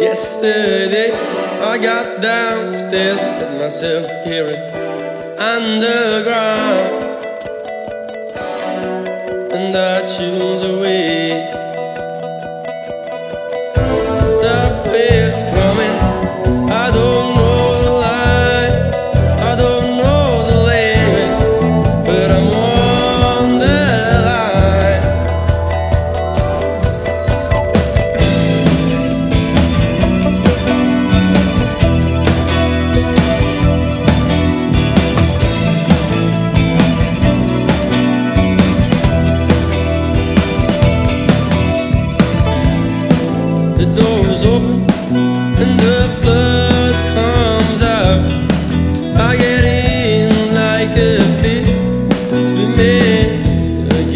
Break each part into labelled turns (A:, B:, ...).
A: Yesterday I got downstairs and myself here underground. And I choose a way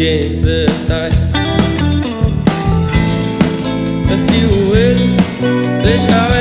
A: Against the tide. A few words, they shout